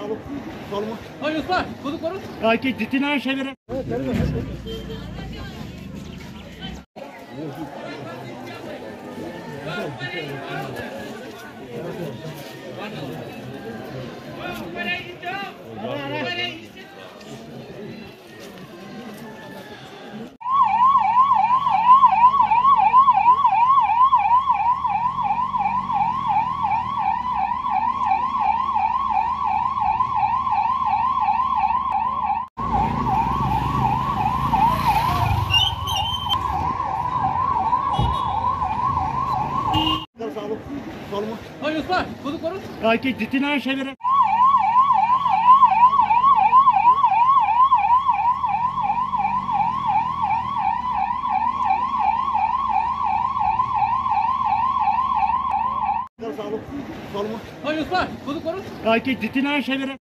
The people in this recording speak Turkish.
sağlık. Solumuz. Hayır usta. Kuduk var. Kanki titinen şeylere. Evet, evet. Sağlık, sağlık. Hayır usta, kolu koru. Belki titinen şeylere. Sağlık, sağlık. Hayır usta, kolu koru. Belki titinen şeylere.